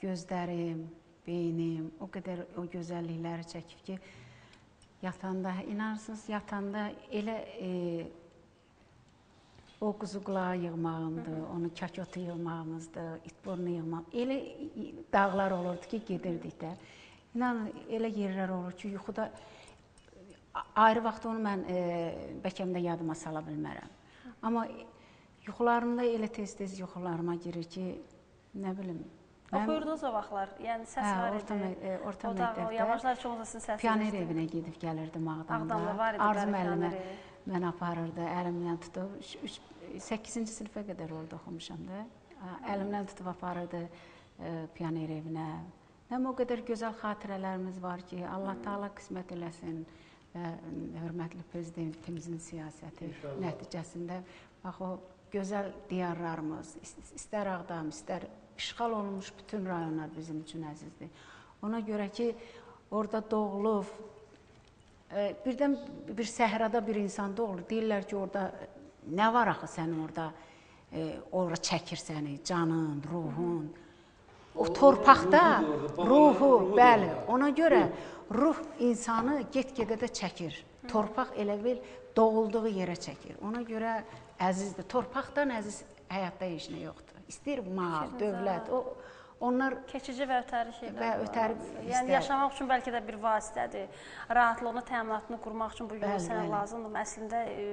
gözlərim, beynim o qədər o gözəllikləri çəkib ki, yatanda, inanırsınız, yatanda elə e, o quzuqlağı yığmağımdır, onu kakotu yığmağımızdır, itbornu yığmaq. Elə dağlar olurdu ki, gedirdik də. İnanın, elə yerlər olur ki, yuxuda ayrı vaxt onu mən e, bəlkə yadıma sala bilmərəm. Amma yuxularımda elə tez-tez yuxularıma girir ki, nə bilim, Oxuyurdunuz o vaxtlar? Yəni səs hə, var idi. Orta, e, orta o da, məktəbdə. Yavaşlar çox olsa sizin səsiniz. Pioner evinə gedib gəlirdim Ağdamda. Ağdamda var idi. Arzu müəllimə mən aparırdı, əlimdən tutub 8-ci sinifə qədər orada oxumuşam da. Əlimdən tutub aparırdı e, pioner evinə. Həm o qədər gözəl xatirələrimiz var ki, Allah Taala qismət eləsin və hörmətli prezidentimizin siyasəti İnşallah. nəticəsində bax o gözəl diyarlarımız, istər Ağdam, istər işğal olunmuş bütün rayonlar bizim üçün əzizdir. Ona görə ki, orada doğulub, e, birdən bir səhrada bir insan doğulur. Deyirlər ki, orada nə var axı sən orada, e, ora çəkir səni, canın, ruhun. O torpaqda ruhu, bəli, ona görə ruh insanı get-gedə də çəkir. Torpaq elə bil doğulduğu yerə çəkir. Ona görə əzizdir. Torpaqdan əziz həyatda heç nə yoxdur. İstəyir mal, dövlət, o onlar keçici və ötəri şeylər. Və ötəri istər. Yəni yaşamaq üçün bəlkə də bir vasitədir. Rahatlığını, təminatını qurmaq üçün bu yol sənə lazımdır. Əslində e,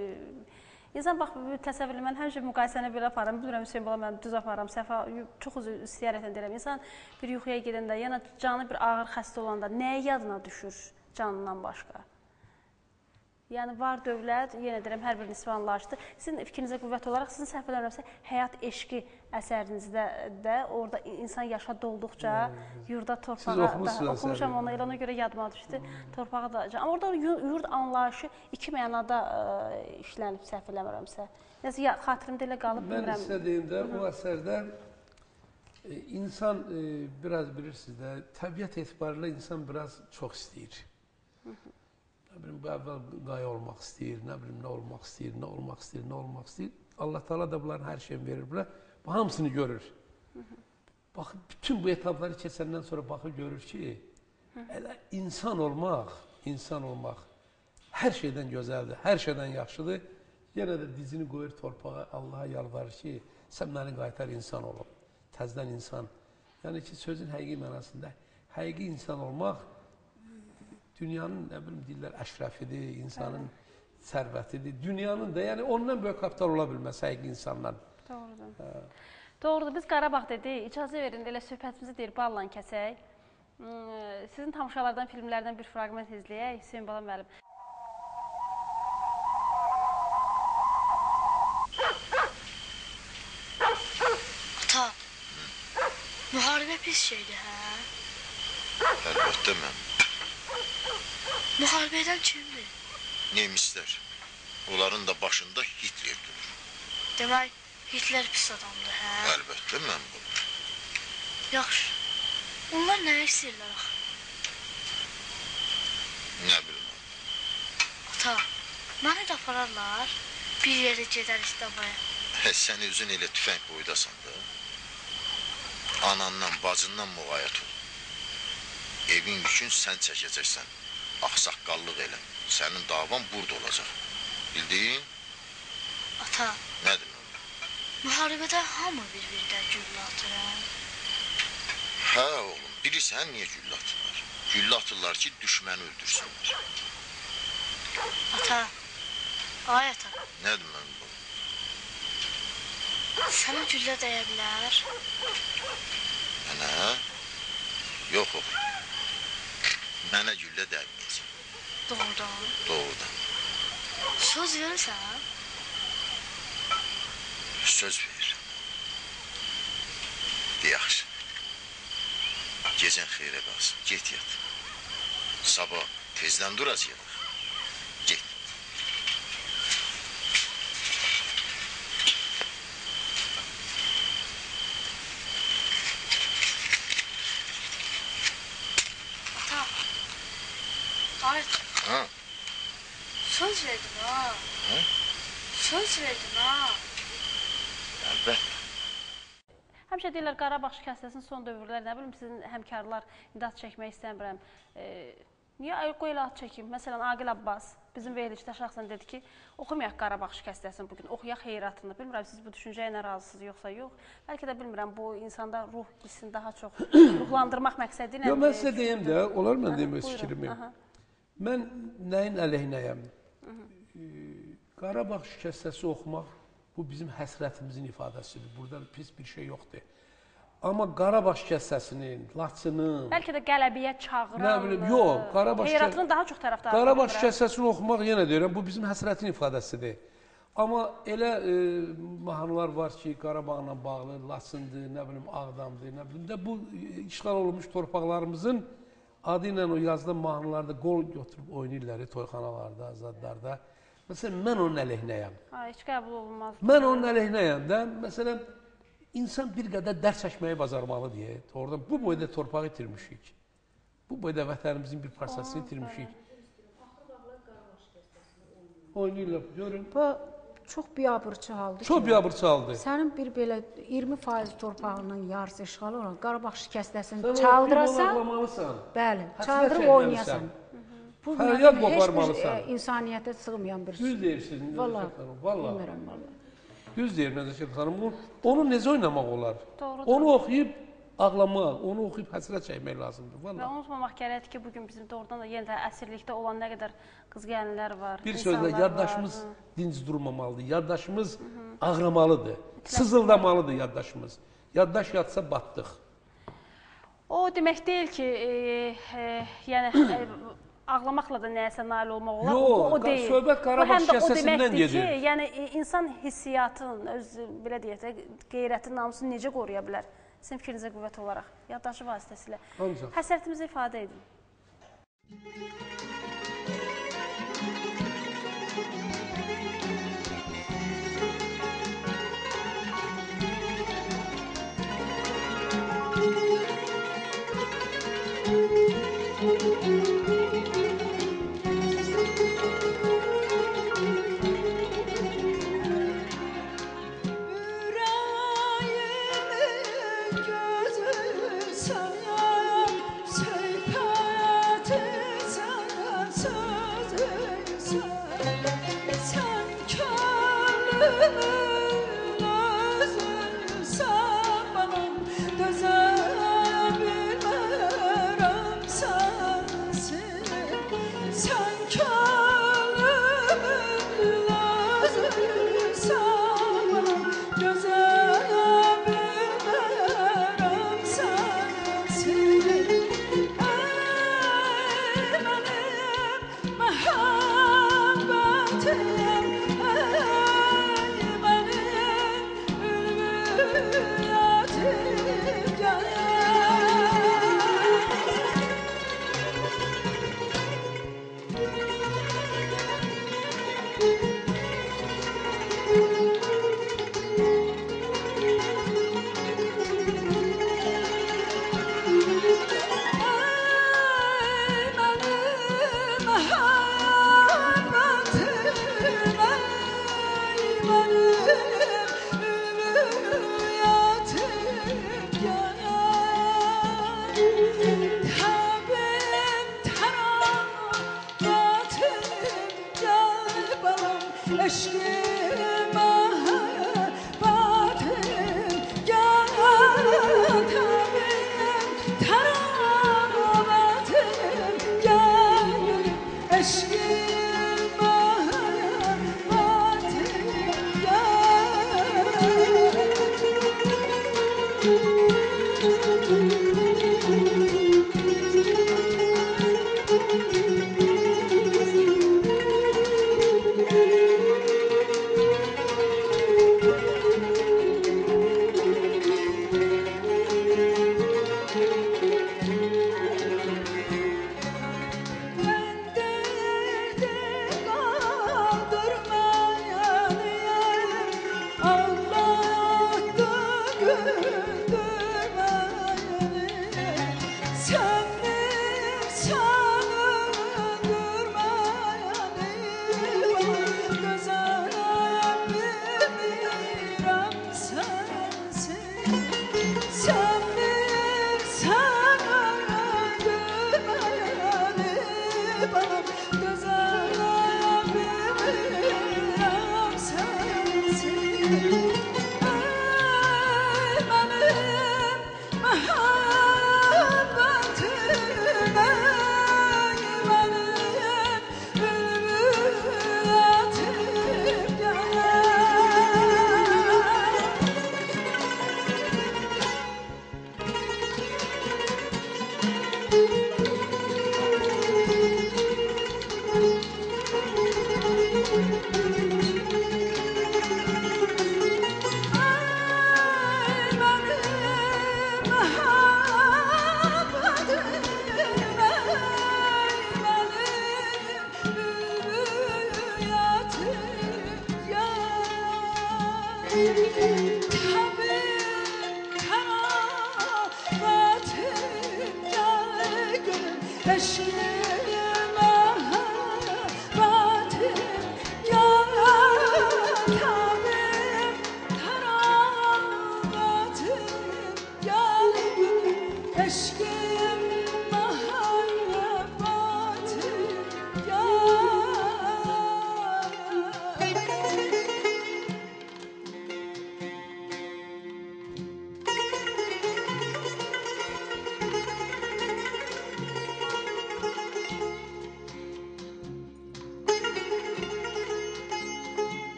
İnsan bax təsəvvür mən həmişə müqayisəni belə aparıram. Bilmirəm Hüseyn bala mən düz aparıram. Səfa çox üzr istəyərəklə deyirəm. İnsan bir yuxuya gedəndə, yəni canı bir ağır xəstə olanda nəyə yadına düşür canından başqa? Yəni var dövlət, yenə deyirəm, hər bir nisbanlaşdı. Sizin fikrinizə qüvvət olaraq sizin səhv eləmirəmsə, həyat eşqi əsərinizdə də orada insan yaşa dolduqca yurda torpağa da oxumuşam onu, elə ona görə yadıma düşdü. Torpağa da. Amma orada yurd anlayışı iki mənada ə, işlənib səhv eləmirəmsə. Nəsə xatirimdə elə qalıb bilmirəm. Mən istədiyimdə o əsərdə e, insan e, biraz bilirsiniz də, təbiət etibarilə insan biraz çox istəyir. Hı -hı nə bilim, bu əvvəl qaya olmaq istəyir, nə bilim, nə olmaq istəyir, nə olmaq istəyir, nə olmaq istəyir. Allah Taala da bunların hər şeyini verir bilər. Bu hamısını görür. Bax, bütün bu etapları keçəndən sonra baxır, görür ki, elə insan olmaq, insan olmaq hər şeydən gözəldir, hər şeydən yaxşıdır. Yenə də dizini qoyur torpağa, Allaha yalvarır ki, sən məni qaytar insan olum, təzdən insan. Yəni ki, sözün həqiqi mənasında həqiqi insan olmaq dünyanın nə bilim deyirlər əşrəfidir, insanın Hə. sərvətidir. Dünyanın da, yəni ondan böyük kapital ola bilməz həqiqi insandan. Doğrudur. Hə. Doğrudur. Biz Qarabağ dedik. İcazə verin elə söhbətimizi deyir balla kəsək. Sizin tamaşalardan, filmlərdən bir fraqment izləyək. Hüseyn Bala müəllim. Ata, müharibə pis şeydir, hə? Əlbəttə mən. Müharibə edən kimdir? Nemislər. Onların da başında Hitler durur. Demək, Hitler pis adamdır, hə? Əlbəttə mən bu. Yaxşı. Onlar nə istəyirlər axı? Nə bilim. Ata, məni də apararlar. Bir yerə gedər istabaya. Hə, sən özün elə tüfəng boydasan da. Anandan, bacından müğayət ol. Evin yükün sən çəkəcəksən axsaqqallıq elə. Sənin davan burada olacaq. Bildin? Ata. Nədir mənim? Müharibədə hamı bir-birindən güllə atır, hə? Hə, oğlum, bilirsən niyə güllə atırlar? Güllə atırlar ki, düşməni öldürsünlər. Ata, ay ata. Nədir mənim bu? Sənə güllə dəyə bilər? Mənə? Yox, oğlum. Mənə güllə dəyməyəcək. Doğrudan? Doğrudan. Söz verirsən? Söz verirəm. De yaxşı. Gecən xeyrə qalsın. Get yat. Sabah tezdən duracaq. Get. Söz verdim ha. Hı? Söz verdim ha. Əlbəttə. Hə Həmişə deyirlər Qarabağ şikəstəsinin son dövrlər, nə bilim sizin həmkarlar indi ad çəkmək istəmirəm. E, niyə qoy elə ad çəkim? Məsələn Aqil Abbas bizim verilişdə şəxsən dedi ki, oxumayaq Qarabağ şikəstəsini bu gün, oxuyaq Heyratını. Bilmirəm siz bu düşüncəyə nə razısınız yoxsa yox. Bəlkə də bilmirəm bu insanda ruh hissini daha çox ruhlandırmaq məqsədi ilə. Yox, mən sizə deyim də, olar mən deyim öz Buyurun, fikrimi. aha. Mən nəyin əleyhinəyəm? Ee, Qarabağ şikəstəsi oxumaq bu bizim həsrətimizin ifadəsidir. Burada pis bir şey yoxdur. Amma Qarabağ şikəstəsinin, Laçının, Bəlkə də qələbəyə çağıran. Nə bilim, yox, Qarabağ şikə- Heyratının daha çox tərəfdarı. Qarabağ şikəstəsini oxumaq yenə deyirəm, bu bizim həsrətin ifadəsidir. Amma elə e, mahnılar var ki, Qarabağla bağlı, Laçındır, nə bilim, Ağdamdır, nə bilim də bu işğal olunmuş torpaqlarımızın adı ilə o yazılan mahnılarda qol götürüb oynayırlar toyxanalarda, azadlarda. Məsələn, mən onun əleyhinəyəm. Ha, heç qəbul olunmaz. Mən onun əleyhinəyəm də. Məsələn, insan bir qədər dərs çəkməyi bacarmalıdır. Oradan bu boyda torpağı itirmişik. Bu boyda vətənimizin bir parçasını itirmişik. Oynayırlar, görün. Bu çox biabırçı haldır. Çox ki, biabır çaldı. Sənin bir belə 20% torpağının yarısı işğal olan Qarabağ şikəstəsini çaldırasan, bəli, çaldırıb oynayasan. Bu Fəryad mənim heç bir qoparmalısan. e, insaniyyətə sığmayan bir Düz deyirsiniz. Vallahi, Vallahi. bilmirəm vallahi. Düz deyir Nəzəket xanım. Onu, onu necə oynamaq olar? Doğrudur. Onu oxuyub ağlamaq, onu oxuyub həsrət çəkmək lazımdır. Və Vallahi. unutmamaq gərəkdir ki, bu gün bizim doğrudan da yenə də əsirlikdə olan nə qədər qız gəlinlər var. Bir sözlə var. yaddaşımız dinc durmamalıdır. Yaddaşımız ağlamalıdır. Sızıldamalıdır yaddaşımız. Yaddaş yatsa batdıq. O demək deyil ki, e, e, yəni e, ağlamaqla da nəyəsə nail olmaq olar. Yox, o, o deyil. söhbət Qarabağ deməkdir gedir. Ki, yəni insan hissiyatın, öz belə deyək də, qeyrətin, namusunu necə qoruya bilər? Sizin fikrinizə qüvvət olaraq yaddaşı vasitəsilə Ancaq. həsrətimizi ifadə edin.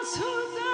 Who's who.